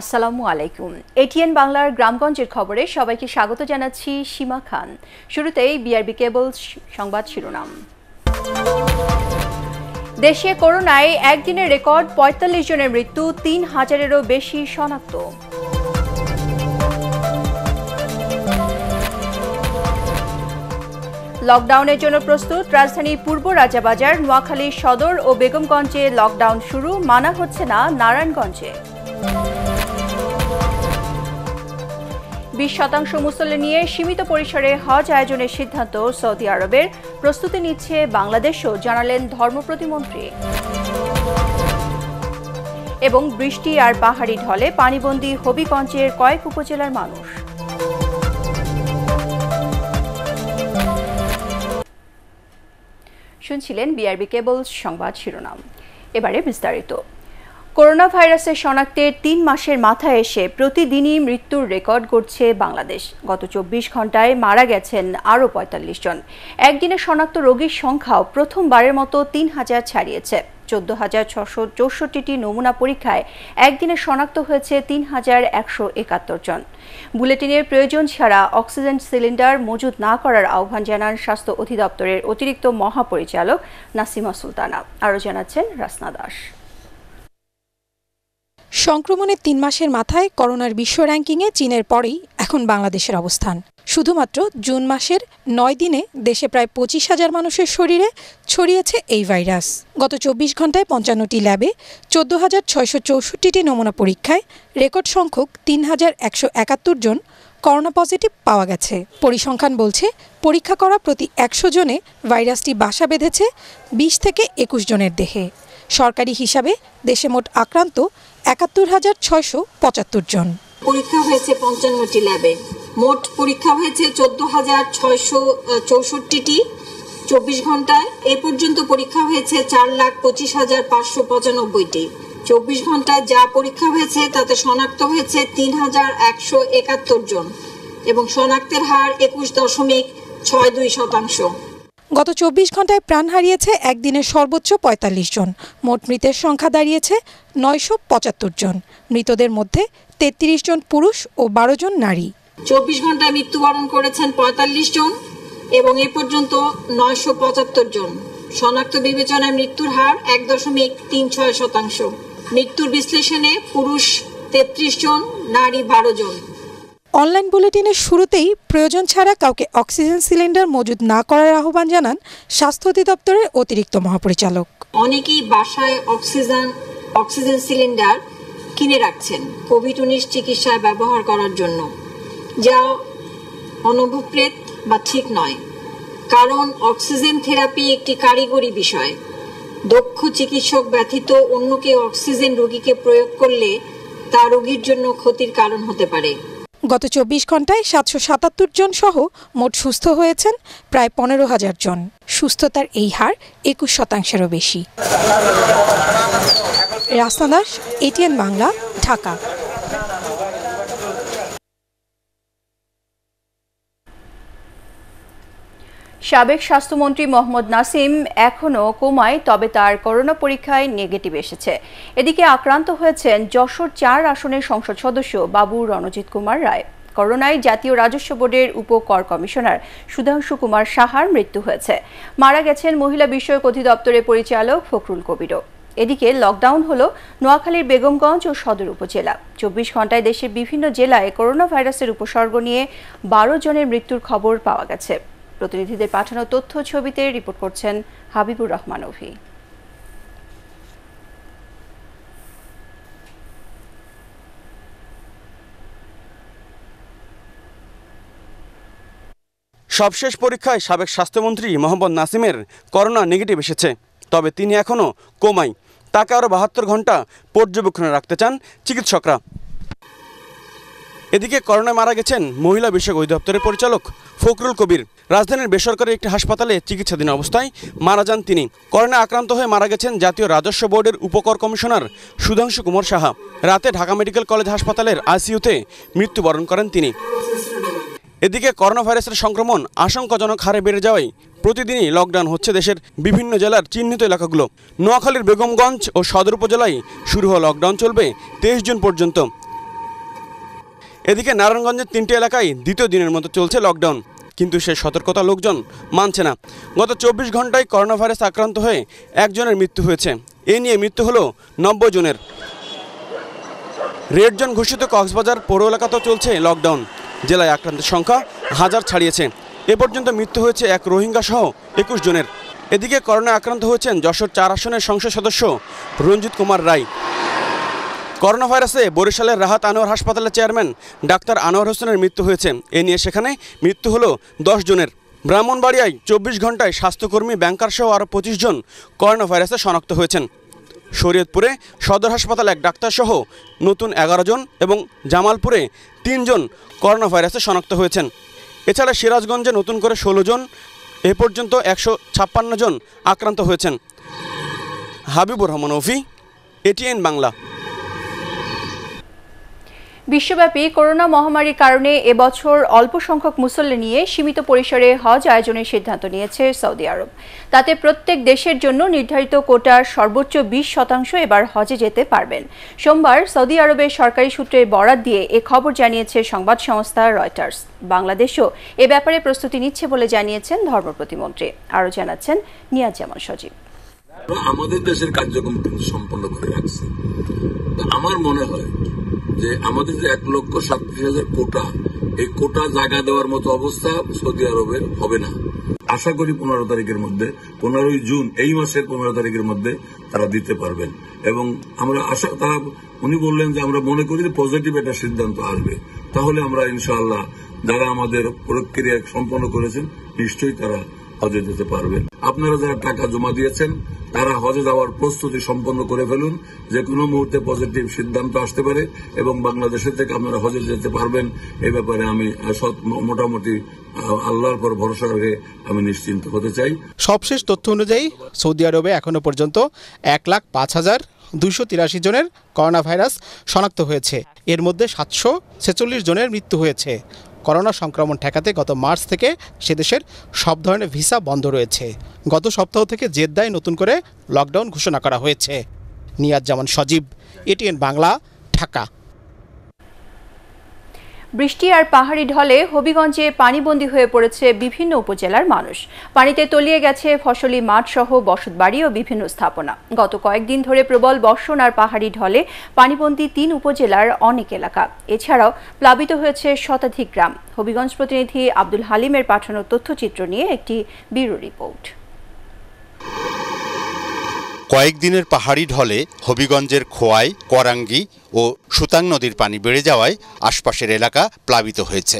আসসালামু আলাইকুম। এটিএন বাংলার গ্রামগঞ্জের খবরে সবাইকে স্বাগত জানাচ্ছি সীমা খান। শুরুতেই বিআরবি কেবল সংবাদ শিরোনাম। দেশে করোনায় একদিনের রেকর্ড পঁয়তাল্লিশ জনের মৃত্যু, তিন হাজারেরও বেশি শনাক্ত। লকডাউনের জন্য প্রস্তুত রাজধানী পূর্ব রাজাবাজার, নোয়াখালী সদর ও বেগমগঞ্জে লকডাউন শুরু, মানা হচ্ছে না নারায়ণগঞ্জে। বিশ শতাংশ মুসল্লি নিয়ে সীমিত পরিসরে হজ আয়োজনের সিদ্ধান্ত সৌদি আরবের। প্রস্তুতি নিচ্ছে বাংলাদেশও, জানালেন ধর্ম প্রতিমন্ত্রী। এবং বৃষ্টি আর পাহাড়ি ঢলে পানিবন্দী হবিগঞ্জের কয়েক উপজেলার মানুষ। শুনছিলেন বিআরবি কেবল সংবাদ শিরোনাম। এবারে বিস্তারিত। করোনা ভাইরাসের শনাক্তের তিন মাসের মাথায় এসে প্রতিদিনই মৃত্যুর রেকর্ড করছে বাংলাদেশ। গত চব্বিশ ঘন্টায় মারা গেছেন আরও পঁয়তাল্লিশ জন। একদিনে শনাক্ত রোগীর সংখ্যাও প্রথমবারের মতো তিন হাজার ছাড়িয়েছে। চোদ্দ হাজার ছশো চৌষট্টিটি নমুনা পরীক্ষায় একদিনে শনাক্ত হয়েছে তিন হাজার একশো একাত্তর জন। বুলেটিনের প্রয়োজন ছাড়া অক্সিজেন সিলিন্ডার মজুদ না করার আহ্বান জানান স্বাস্থ্য অধিদপ্তরের অতিরিক্ত মহাপরিচালক নাসিমা সুলতানা। আরও জানাচ্ছেন রাসনা দাস। সংক্রমণের তিন মাসের মাথায় করোনার বিশ্ব র্যাঙ্কিংয়ে চীনের পরেই এখন বাংলাদেশের অবস্থান। শুধুমাত্র জুন মাসের নয় দিনে দেশে প্রায় পঁচিশ হাজার মানুষের শরীরে ছড়িয়েছে এই ভাইরাস। গত চব্বিশ ঘন্টায় পঞ্চান্নটি ল্যাবে চোদ্দ হাজার ছয়শো চৌষট্টিটি নমুনা পরীক্ষায় রেকর্ড সংখ্যক তিন হাজার একশো একাত্তর জন করোনা পজিটিভ পাওয়া গেছে। পরিসংখ্যান বলছে, পরীক্ষা করা প্রতি একশো জনে ভাইরাসটি বাসা বেঁধেছে বিশ থেকে একুশ জনের দেহে। সরকারি হিসাবে দেশে মোট আক্রান্ত একাত্তর হাজার ছয়শো পঁচাত্তর জন। পরীক্ষা হয়েছে পঞ্চান্নটি ল্যাবে। মোট পরীক্ষা হয়েছে চোদ্দ হাজার ছয়শো চৌষট্টিটি। চব্বিশ ঘন্টায় এ পর্যন্ত পরীক্ষা হয়েছে চার লাখ পঁচিশ হাজার পাঁচশো পঁচানব্বইটি। চব্বিশ ঘন্টায় যা পরীক্ষা হয়েছে তাতে শনাক্ত হয়েছে তিন হাজার একশো একাত্তর জন এবং শনাক্তের হার একুশ দশমিক ছয় দুই শতাংশ। গত চব্বিশ ঘন্টায় প্রাণ হারিয়েছে একদিনে সর্বোচ্চ পঁয়তাল্লিশ জন। মোট মৃতের সংখ্যা দাঁড়িয়েছে নয়শো পঁচাত্তর জন। মৃতদের মধ্যে তেত্রিশ জন পুরুষ ও বারো জন নারী। চব্বিশ ঘন্টায় মৃত্যুবরণ করেছেন পঁয়তাল্লিশ জন এবং এ পর্যন্ত নয়শো পঁচাত্তর জন। শনাক্ত বিবেচনায় মৃত্যুর হার এক দশমিক তিন ছয় শতাংশ। মৃত্যুর বিশ্লেষণে পুরুষ তেত্রিশ জন, নারী বারো জন। অনলাইন বুলেটিনের শুরুতেই প্রয়োজন ছাড়া কাউকে অক্সিজেন সিলিন্ডার মজুদ না করার আহ্বান জানান স্বাস্থ্য অধিদপ্তরের অতিরিক্ত মহাপরিচালক। অনেকেই বাসায় অক্সিজেন অক্সিজেন সিলিন্ডার কিনে রাখছেন কোভিড উনিশ চিকিৎসায় ব্যবহার করার জন্য। যা অনভিপ্রেত বা ঠিক নয়। কারণ অক্সিজেন থেরাপি একটি কারিগরি বিষয়। দক্ষ চিকিৎসক ব্যতীত অন্যকে অক্সিজেন রোগীকে প্রয়োগ করলে তা রোগীর জন্য ক্ষতির কারণ হতে পারে। গত চব্বিশ ঘন্টায় সাতশো সাতাত্তর জন সহ মোট সুস্থ হয়েছেন প্রায় পনেরো হাজার জন। সুস্থতার এই হার একুশ শতাংশেরও বেশি। রাস্তা দাস এটিএন বাংলা, ঢাকা। সাবেক স্বাস্থ্যমন্ত্রী মোহাম্মদ নাসিম এখনও কোমায়, তবে তার করোনা পরীক্ষায় নেগেটিভ এসেছে। এদিকে আক্রান্ত হয়েছেন যশোর চার আসনের সংসদ সদস্য বাবু রণজিৎ কুমার রায়। করোনায় জাতীয় রাজস্ব বোর্ডের উপ কর কমিশনার সুধাংশু কুমার সাহার মৃত্যু হয়েছে। মারা গেছেন মহিলা বিষয়ক অধিদপ্তরের পরিচালক ফখরুল কবিরও। এদিকে লকডাউন হলো নোয়াখালীর বেগমগঞ্জ ও সদর উপজেলা। চব্বিশ ঘন্টায় দেশের বিভিন্ন জেলায় করোনা ভাইরাসের উপসর্গ নিয়ে বারো জনের মৃত্যুর খবর পাওয়া গেছে। প্রতিনিধিদের পাঠানো তথ্য ছবিতে রিপোর্ট করছেন হাবিবুর রহমান অভি। সবশেষ পরীক্ষায় সাবেক স্বাস্থ্যমন্ত্রী মোহাম্মদ নাসিমের করোনা নেগেটিভ এসেছে, তবে তিনি এখনও কোমাই। তাকে আরও বাহাত্তর ঘণ্টা পর্যবেক্ষণে রাখতে চান চিকিৎসকরা। এদিকে করোনায় মারা গেছেন মহিলা বিষয়ক অধিদপ্তরের পরিচালক ফখরুল কবির। রাজধানীর বেসরকারি একটি হাসপাতালে চিকিৎসাধীন অবস্থায় মারা যান তিনি। করোনায় আক্রান্ত হয়ে মারা গেছেন জাতীয় রাজস্ব বোর্ডের উপকর কমিশনার সুধাংশু কুমার সাহা। রাতে ঢাকা মেডিকেল কলেজ হাসপাতালের আইসিইউতে মৃত্যুবরণ করেন তিনি। এদিকে করোনা ভাইরাসের সংক্রমণ আশঙ্কাজনক হারে বেড়ে যাওয়ায় প্রতিদিনই লকডাউন হচ্ছে দেশের বিভিন্ন জেলার চিহ্নিত এলাকাগুলো। নোয়াখালীর বেগমগঞ্জ ও সদর উপজেলায় শুরু হওয়া লকডাউন চলবে তেইশ জুন পর্যন্ত। এদিকে নারায়ণগঞ্জের তিনটি এলাকায় দ্বিতীয় দিনের মতো চলছে লকডাউন। কিন্তু সে সতর্কতা লোকজন মানছে না। গত চব্বিশ ঘন্টায় করোনা ভাইরাস আক্রান্ত হয়ে একজনের মৃত্যু হয়েছে। এ নিয়ে মৃত্যু হলো নব্বই জনের। রেড জোন ঘোষিত কক্সবাজার পৌর এলাকাতেও চলছে লকডাউন। জেলায় আক্রান্তের সংখ্যা হাজার ছাড়িয়েছে। এ পর্যন্ত মৃত্যু হয়েছে এক রোহিঙ্গা সহ একুশ জনের। এদিকে করোনা আক্রান্ত হয়েছেন যশোর চার আসনের সংসদ সদস্য রঞ্জিত কুমার রায়। করোনা ভাইরাসে বরিশালের রাহাত আনোয়ার হাসপাতালের চেয়ারম্যান ডাক্তার আনোয়ার হোসেনের মৃত্যু হয়েছে। এ নিয়ে সেখানে মৃত্যু হলো দশ জনের। ব্রাহ্মণবাড়িয়ায় চব্বিশ ঘন্টায় স্বাস্থ্যকর্মী ব্যাংকার সহ আরও পঁচিশ জন করোনা ভাইরাসে শনাক্ত হয়েছেন। শরীয়তপুরে সদর হাসপাতালে এক ডাক্তারসহ নতুন এগারো জন এবং জামালপুরে তিনজন করোনা ভাইরাসে শনাক্ত হয়েছেন। এছাড়া সিরাজগঞ্জে নতুন করে ষোলো জন, এ পর্যন্ত একশো ছাপ্পান্ন জন আক্রান্ত হয়েছেন। হাবিবুর রহমান, অফি, এটিএন বাংলা। বিশ্বব্যাপী করোনা মহামারীর কারণে এবছর অল্প সংখ্যক মুসল্লি নিয়ে সীমিত পরিসরে হজ আয়োজনের সিদ্ধান্ত নিয়েছে সৌদি আরব। তাতে প্রত্যেক দেশের জন্য নির্ধারিত কোটার সর্বোচ্চ বিশ শতাংশ এবার হজে যেতে পারবেন। সোমবার সৌদি আরবের সরকারি সূত্রের বরাত দিয়ে এ খবর জানিয়েছে সংবাদ সংস্থা রয়টার্স। বাংলাদেশও এ ব্যাপারে প্রস্তুতি নিচ্ছে বলে জানিয়েছেন ধর্ম প্রতিমন্ত্রী আরও জানাচ্ছেন নিয়াজ জামান সজীব। আমাদের দেশের কার্যক্রম কিন্তু সম্পন্ন করে রাখছে। আমার মনে হয় যে আমাদের যে এক লক্ষ সাতত্রিশ হাজার কোটা, এই কোটা জায়গা দেওয়ার মতো অবস্থা সৌদি আরবের হবে না। আশা করি পনেরো তারিখের মধ্যে, পনেরোই জুন এই মাসের পনেরো তারিখের মধ্যে তারা দিতে পারবেন। এবং আমরা আশা, তারা, উনি বললেন যে আমরা মনে করি যে পজিটিভ একটা সিদ্ধান্ত আসবে। তাহলে আমরা ইনশাআল্লাহ যারা আমাদের প্রক্রিয়া সম্পন্ন করেছেন, নিশ্চয়ই তারা হজে যেতে পারবেন আপনারা যারা টাকা জমা দিয়েছেন, তারা হজে যাওয়ার প্রস্তুতি সম্পন্ন করে ফেলুন। যে কোনো মুহূর্তে পজিটিভ সিদ্ধান্ত আসতে পারে এবং বাংলাদেশের থেকে আপনারা হজে যেতে পারবেন। এ ব্যাপারে আমি মোটামুটি আল্লাহর পর ভরসা রেখে আমি নিশ্চিন্ত হতে চাই। সবশেষ তথ্য অনুযায়ী, সৌদি আরবে এখনও পর্যন্ত এক লাখ পাঁচ হাজার দুইশো তিরাশি জনের করোনা ভাইরাস শনাক্ত হয়েছে। এর মধ্যে সাতশো ছেচল্লিশ জনের মৃত্যু হয়েছে। করোনা সংক্রমণ ঠেকাতে গত মার্চ থেকে সে দেশের সব ধরনের ভিসা বন্ধ রয়েছে। গত সপ্তাহ থেকে জেদ্দায় নতুন করে লকডাউন ঘোষণা করা হয়েছে। নিয়াজ জামান সজীব, এটিএন বাংলা, ঢাকা। বৃষ্টি আর পাহাড়ি ঢলে হবিগঞ্জে পানিবন্দী হয়ে পড়েছে বিভিন্ন উপজেলার মানুষ। পানিতে তলিয়ে গেছে ফসলি মাঠ সহ বসতবাড়ি ও বিভিন্ন স্থাপনা। গত কয়েকদিন ধরে প্রবল বর্ষণ আর পাহাড়ি ঢলে পানিবন্দী তিন উপজেলার অনেক এলাকা। এছাড়াও প্লাবিত হয়েছে শতাধিক গ্রাম। হবিগঞ্জ প্রতিনিধি আব্দুল হালিমের পাঠানো তথ্যচিত্র নিয়ে একটি ব্যুরো রিপোর্ট। কয়েকদিনের পাহাড়ি ঢলে হবিগঞ্জের খোয়াই, করাঙ্গি ও সুতাং নদীর পানি বেড়ে যাওয়ায় আশপাশের এলাকা প্লাবিত হয়েছে।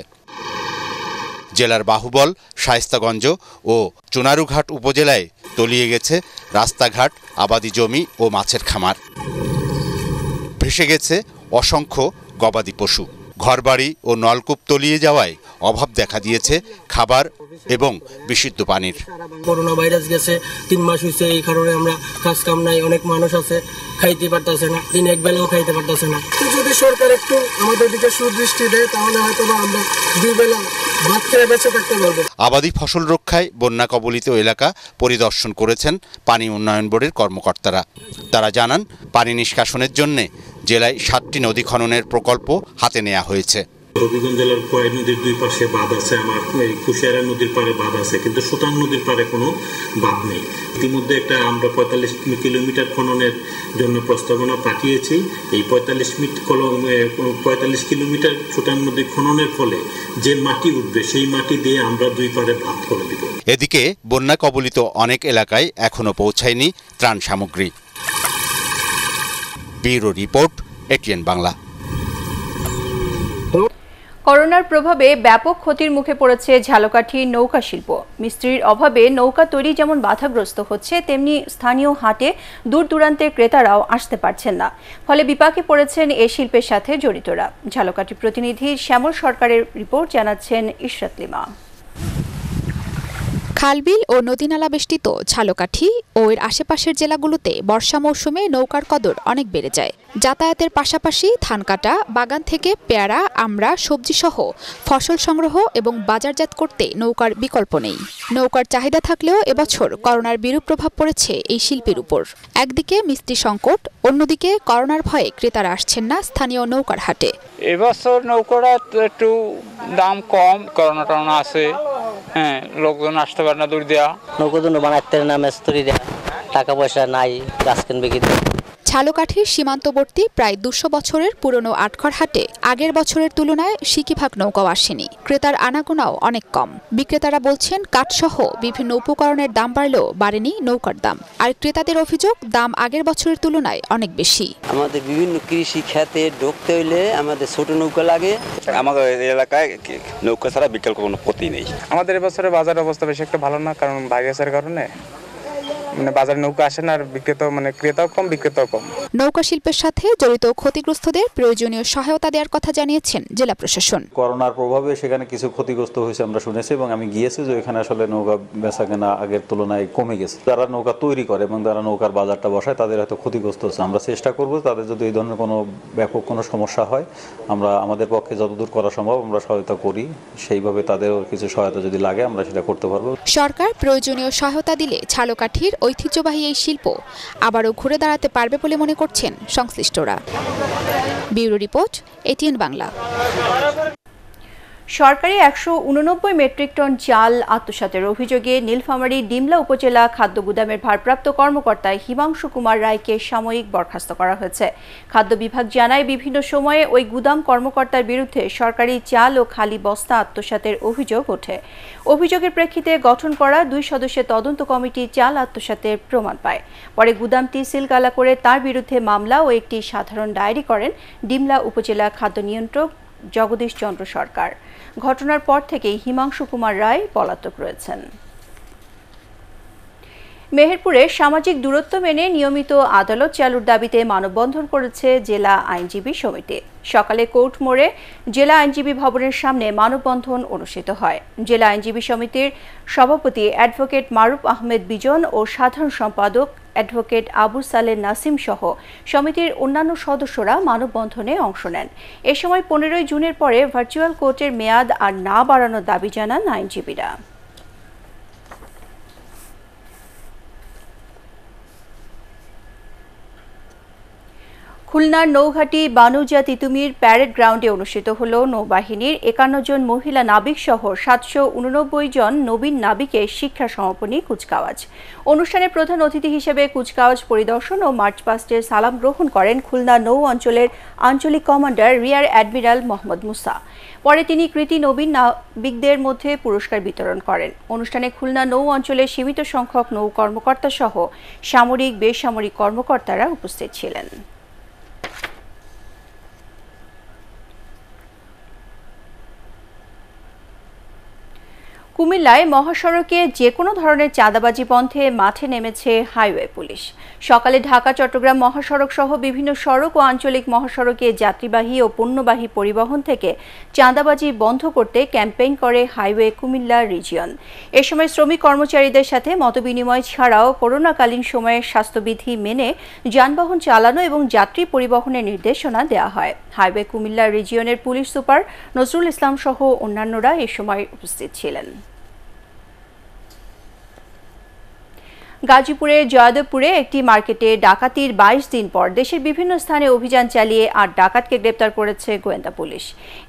জেলার বাহুবল, শায়েস্তাগঞ্জ ও চুনারুঘাট উপজেলায় তলিয়ে গেছে রাস্তাঘাট, আবাদি জমি ও মাছের খামার। ভেসে গেছে অসংখ্য গবাদি পশু। ঘরবাড়ি ও নলকূপ তলিয়ে যাওয়ায় অভাব দেখা দিয়েছে খাবার এবং বিশুদ্ধ পানির। করোনা ভাইরাস গেছে, তিন মাস হয়েছে এই কারণে আমরা কাজ কাম নাই, অনেক মানুষ আছে, খাইতে পারতেছে না, দিন এক বেলাও খাইতে পারতেছে না। যদি সরকার একটু আমাদের দিকে সুদৃষ্টি দেয়, তাহলে হয়তো আমরা দুই আবাদি ফসল রক্ষায় বন্যা কবলিত এলাকা পরিদর্শন করেছেন পানি উন্নয়ন বোর্ডের কর্মকর্তারা। তারা জানান, পানি নিষ্কাশনের জন্য জেলায় সাতটি নদী খননের প্রকল্প হাতে নেওয়া হয়েছে। হবিগঞ্জ জেলার কয় নদীর দুই পাশে বাঁধ আছে। আমার এই কুশিয়ারা নদীর পাড়ে বাঁধ আছে, কিন্তু সুতাং নদীর পাড়ে কোনো বাঁধ নেই। ইতিমধ্যে একটা আমরা পঁয়তাল্লিশ কিলোমিটার খননের জন্য প্রস্তাবনা পাঠিয়েছি। এই পঁয়তাল্লিশ মিট পঁয়তাল্লিশ কিলোমিটার সুতাং নদী খননের ফলে যে মাটি উঠবে, সেই মাটি দিয়ে আমরা দুই পাড়ে বাঁধ করে দিব। এদিকে বন্যা কবলিত অনেক এলাকায় এখনও পৌঁছায়নি ত্রাণ সামগ্রী। Bureau report, ATN Bangla. করোনার প্রভাবে ব্যাপক ক্ষতির মুখে পড়েছে ঝালকাঠি নৌকা শিল্প। মিস্ত্রির অভাবে নৌকা তৈরি যেমন বাধাগ্রস্ত হচ্ছে, তেমনি স্থানীয় হাটে দূর দূরান্তের ক্রেতারাও আসতে পারছেন না। ফলে বিপাকে পড়েছেন এ শিল্পের সাথে জড়িতরা। ঝালকাঠি প্রতিনিধি শ্যামল সরকারের রিপোর্ট জানাচ্ছেন ইশরাত লিমা। খালবিল ও নদীনালা বেষ্টিত ঝালকাঠি ও এর আশেপাশের জেলাগুলোতে বর্ষা মৌসুমে নৌকার কদর অনেক বেড়ে যায়। যাতায়াতের পাশাপাশি ধান কাটা বাগান থেকে পেয়ারা, আমড়া, সবজিসহ ফসল সংগ্রহ এবং বাজারজাত করতে নৌকার বিকল্প নেই। নৌকার চাহিদা থাকলেও এবছর করোনার বিরূপ প্রভাব পড়েছে এই শিল্পের উপর। একদিকে মিস্ত্রি সংকট, অন্যদিকে করোনার ভয়ে ক্রেতারা আসছেন না স্থানীয় নৌকার হাটে। এবছর নৌকাটা একটু দাম কম করোনা টরোনা আছে। হ্যাঁ লোকজন আসতে পারে না দূর দেওয়া নৌকো জন্য বানাতে স্ত্রী দেয়া, টাকা পয়সা নাই, গাছ কিনবে কি ঝালকাঠির সীমান্তবর্তী প্রায় দুশো বছরের পুরনো আটঘর হাটে আগের বছরের তুলনায় সিকিভাগ নৌকাও আসেনি। ক্রেতার আনাগোনাও অনেক কম। বিক্রেতারা বলছেন কাঠসহ বিভিন্ন উপকরণের দাম বাড়লেও বাড়েনি নৌকার দাম। আর ক্রেতাদের অভিযোগ দাম আগের বছরের তুলনায় অনেক বেশি। আমাদের বিভিন্ন কৃষি খাতে ঢুকতে হইলে আমাদের ছোট নৌকা লাগে। আমাদের এই এলাকায় নৌকা ছাড়া বিকল্প কোনো পথই নেই। আমাদের এবছরে বাজার অবস্থা বেশি একটা ভালো না কারণ ভাইরাসের কারণে। মানে বাজারে নৌকা আসে না আর বিক্রেতা মানে ক্রেতাও কম বিক্রেতাও কম। নৌকা শিল্পের সাথে জড়িত ক্ষতিগ্রস্তদের প্রয়োজনীয় সহায়তা দেওয়ার কথা জানিয়েছেন জেলা প্রশাসন। করোনার প্রভাবে সেখানে কিছু ক্ষতিগ্রস্ত হয়েছে আমরা শুনেছি এবং আমি গিয়েছি যে এখানে আসলে নৌকা বেচা কেনা আগের তুলনায় কমে গেছে। যারা নৌকা তৈরি করে এবং যারা নৌকার বাজারটা বসায় তাদের হয়তো ক্ষতিগ্রস্ত হচ্ছে। আমরা চেষ্টা করব তাদের যদি এই ধরনের কোনো ব্যাপক কোনো সমস্যা হয় আমরা আমাদের পক্ষে যতদূর করা সম্ভব আমরা সহায়তা করি। সেইভাবে তাদেরও কিছু সহায়তা যদি লাগে আমরা সেটা করতে পারব। সরকার প্রয়োজনীয় সহায়তা দিলে ছালকাঠির ঐতিহ্যবাহী এই শিল্প আবারও ঘুরে দাঁড়াতে পারবে বলে মনে করছেন সংশ্লিষ্টরা। Bureau report, ATN Bangla. সরকারি একশো উননব্বই মেট্রিক টন চাল আত্মসাতের অভিযোগে নীলফামারী ডিমলা উপজেলা খাদ্য গুদামের ভারপ্রাপ্ত কর্মকর্তা হিমাংশু কুমার রায়কে সাময়িক বরখাস্ত করা হয়েছে। খাদ্য বিভাগ জানায়, বিভিন্ন সময়ে ওই গুদাম কর্মকর্তার বিরুদ্ধে সরকারি চাল ও খালি বস্তা আত্মসাতের অভিযোগ ওঠে। অভিযোগের প্রেক্ষিতে গঠন করা দুই সদস্যের তদন্ত কমিটি চাল আত্মসাতের প্রমাণ পায়। পরে গুদামটি সিলগালা করে তার বিরুদ্ধে মামলা ও একটি সাধারণ ডায়েরি করেন ডিমলা উপজেলা খাদ্য নিয়ন্ত্রক জগদীশ চন্দ্র সরকার। ঘটনার পর থেকেই হিমাংশু কুমার রায় পলাতক রয়েছেন। মেহেরপুরে সামাজিক দূরত্ব মেনে নিয়মিত আদালত চালুর দাবিতে মানববন্ধন করেছে জেলা আইনজীবী সমিতি। সকালে কোর্ট মোড়ে জেলা আইনজীবী ভবনের সামনে মানববন্ধন অনুষ্ঠিত হয়। জেলা আইনজীবী সমিতির সভাপতি অ্যাডভোকেট মারুফ আহমেদ বিজন ও সাধারণ সম্পাদক অ্যাডভোকেট আবু সালে নাসিম সহ সমিতির অন্যান্য সদস্যরা মানববন্ধনে অংশ নেন। এ সময় পনেরোই জুনের পরে ভার্চুয়াল কোর্টের মেয়াদ আর না বাড়ানোর দাবি জানান আইনজীবীরা। খুলনার নৌঘাটি বানুজা তিতুমির প্যারেড গ্রাউন্ডে অনুষ্ঠিত হল নৌবাহিনীর একান্ন জন মহিলা নাবিক সহ সাতশো উননব্বই জন নবীন নাবিকের শিক্ষা সমাপনী কুচকাওয়াজ। অনুষ্ঠানে প্রধান অতিথি হিসেবে কুচকাওয়াজ পরিদর্শন ও মার্চ পাস্টের সালাম গ্রহণ করেন খুলনা নৌ অঞ্চলের আঞ্চলিক commander rear admiral Mohammad Musa. পরে তিনি কৃতি নবীন নাবিকদের মধ্যে পুরস্কার বিতরণ করেন। অনুষ্ঠানে খুলনা নৌ অঞ্চলের সীমিত সংখ্যক নৌ কর্মকর্তা সহ সামরিক, বেসামরিক কর্মকর্তারা উপস্থিত ছিলেন। কুমিল্লায় মহাসড়কে যে কোনো ধরনের চাঁদাবাজি বন্ধে মাঠে নেমেছে হাইওয়ে পুলিশ। সকালে ঢাকা, চট্টগ্রাম মহাসড়ক সহ বিভিন্ন সড়ক ও আঞ্চলিক মহাসড়কে যাত্রীবাহী ও পণ্যবাহী পরিবহন থেকে চাঁদাবাজি বন্ধ করতে ক্যাম্পেইন করে হাইওয়ে কুমিল্লা রিজিয়ন। এ সময় শ্রমিক কর্মচারীদের সাথে মতবিনিময় ছাড়াও করোনাকালীন সময়ে স্বাস্থ্যবিধি মেনে যানবাহন চালানো এবং যাত্রী পরিবহনের নির্দেশনা দেওয়া হয়। হাইওয়ে কুমিল্লা রিজিয়নের পুলিশ সুপার নজরুল ইসলাম সহ অন্যান্যরা এ সময় উপস্থিত ছিলেন। গাজীপুরের জয়দেবপুরে একটি মার্কেটে ডাকাতির বাইশ দিন পর দেশের বিভিন্ন স্থানে অভিযান চালিয়ে আট ডাকাতকে গ্রেপ্তার করেছে গোয়েন্দা পুলিশ।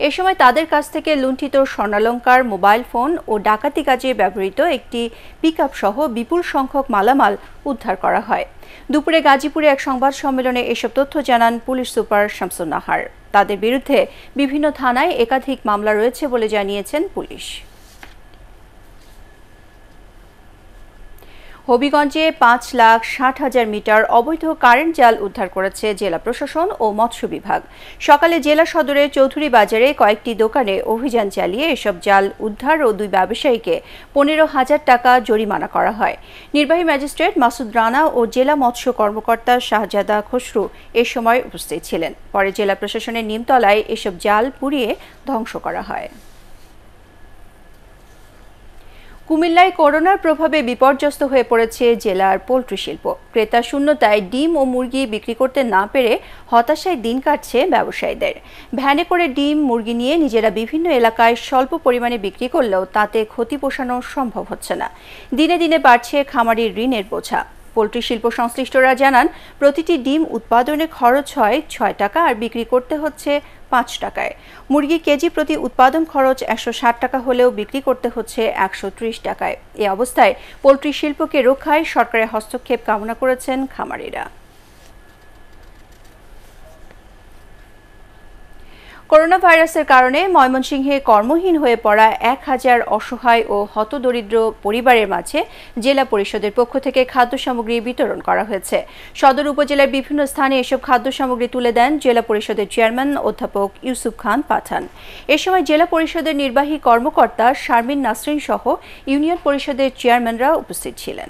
এ সময় তাদের কাছ থেকে লুণ্ঠিত স্বর্ণালঙ্কার, মোবাইল ফোন ও ডাকাতি কাজে ব্যবহৃত একটি পিক সহ বিপুল সংখ্যক মালামাল উদ্ধার করা হয়। দুপুরে গাজীপুরে এক সংবাদ সম্মেলনে এসব তথ্য জানান পুলিশ সুপার শামসুন নাহার তাদের বিরুদ্ধে বিভিন্ন থানায় একাধিক মামলা রয়েছে বলে জানিয়েছেন পুলিশ। হবিগঞ্জে পাঁচ লাখ ষাট হাজার মিটার অবৈধ কারেন্ট জাল উদ্ধার করেছে জেলা প্রশাসন ও মৎস্য বিভাগ। সকালে জেলা সদরের চৌধুরী বাজারে কয়েকটি দোকানে অভিযান চালিয়ে এসব জাল উদ্ধার ও দুই ব্যবসায়ীকে পনেরো হাজার টাকা জরিমানা করা হয়। নির্বাহী ম্যাজিস্ট্রেট মাসুদ রানা ও জেলা মৎস্য কর্মকর্তা শাহজাদা খসরু এ সময় উপস্থিত ছিলেন। পরে জেলা প্রশাসনের নিমতলায় এসব জাল পুড়িয়ে ধ্বংস করা হয়। কুমিল্লায় করোনার প্রভাবে বিপর্যস্ত হয়ে পড়েছে জেলার পোলট্রি শিল্প। ক্রেতা শূন্যতায় ডিম ও মুরগি বিক্রি করতে না পেরে হতাশায় দিন কাটছে ব্যবসায়ীদের। ভ্যানে করে ডিম, মুরগি নিয়ে নিজেরা বিভিন্ন এলাকায় স্বল্প পরিমাণে বিক্রি করলেও তাতে ক্ষতি পোষানো সম্ভব হচ্ছে না। দিনে দিনে বাড়ছে খামারির ঋণের বোঝা। পোলট্রি শিল্প সংশ্লিষ্টরা জানান, প্রতিটি ডিম উৎপাদনে খরচ হয় ছয় টাকা আর বিক্রি করতে হচ্ছে পাঁচ টাকায়। মুরগি কেজি প্রতি উৎপাদন খরচ একশো ষাট টাকা হলেও বিক্রি করতে হচ্ছে একশো ত্রিশ টাকায়। এ অবস্থায় পোলট্রি শিল্পকে রক্ষায় সরকারের হস্তক্ষেপ কামনা করেছেন খামারিরা। করোনা ভাইরাসের কারণে ময়মনসিংহে কর্মহীন হয়ে পড়া এক হাজার অসহায় ও হতদরিদ্র পরিবারের মাঝে জেলা পরিষদের পক্ষ থেকে খাদ্য সামগ্রী বিতরণ করা হয়েছে। সদর উপজেলার বিভিন্ন স্থানে এসব খাদ্য সামগ্রী তুলে দেন জেলা পরিষদের চেয়ারম্যান অধ্যাপক ইউসুফ খান পাঠান। এ সময় জেলা পরিষদের নির্বাহী কর্মকর্তা শারমিন নাসরিন সহ ইউনিয়ন পরিষদের চেয়ারম্যানরা উপস্থিত ছিলেন।